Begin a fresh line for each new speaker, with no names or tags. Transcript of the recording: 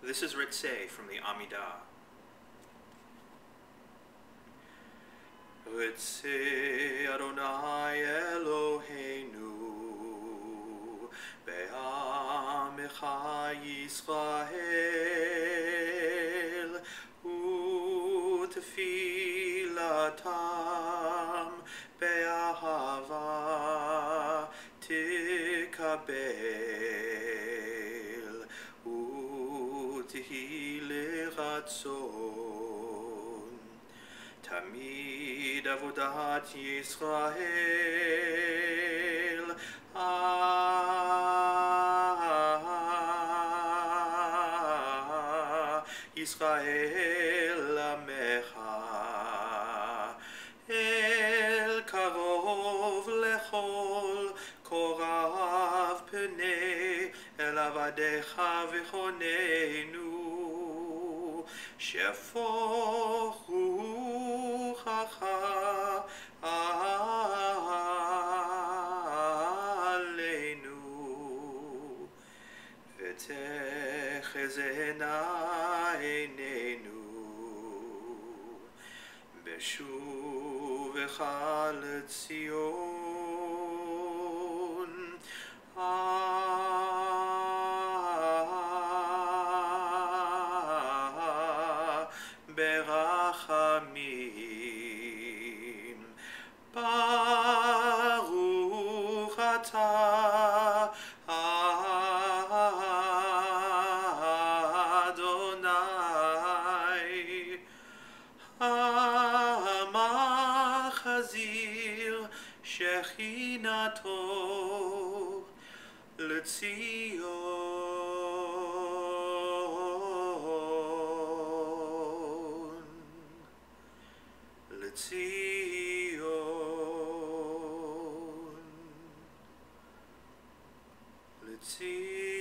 This is Say from the Amidah. R'tzei Adonai Eloheinu Be'amecha Yisrael U'tefilatam Be'ahava Tikabel U'tehi leratzon Tamid avodat Yisrael. Ah, Yisrael Amecha. El karov lechol korav pnei El avadecha v'chonenu שפוך רוחך עלינו ותחזינה עינינו בשובך לציון ברחמים. ברוך אתה, אדוני, המחזיר שכינתו לציון. Let's see.